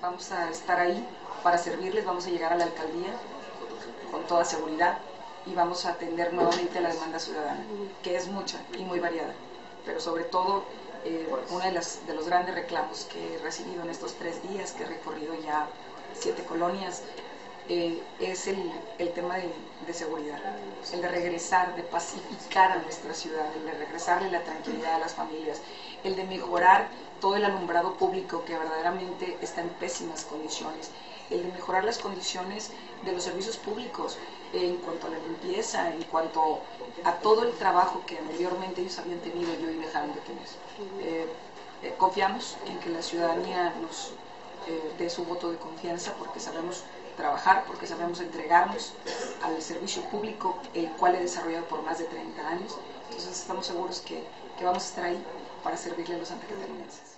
Vamos a, estar ahí para servirles, vamos a llegar a la alcaldía con toda seguridad y vamos a atender nuevamente la demanda ciudadana, que es mucha y muy variada, pero sobre todo eh, uno de, las, de los grandes reclamos que he recibido en estos tres días, que he recorrido ya siete colonias, eh, es el, el tema de, de, seguridad, el de regresar, de pacificar a nuestra ciudad, el de regresarle la tranquilidad a las familias, el de mejorar todo el alumbrado público que verdaderamente está en pésimas condiciones, el de mejorar las condiciones de los servicios públicos en cuanto a la limpieza, en cuanto a todo el trabajo que anteriormente ellos habían tenido y hoy dejaron de tener. Eh, eh, confiamos en que la ciudadanía nos eh, dé su voto de confianza porque sabemos trabajar, porque sabemos entregarnos al servicio público, el cual he desarrollado por más de 30 años. Entonces estamos seguros que, que vamos a estar ahí para servirle a los antecaterinenses.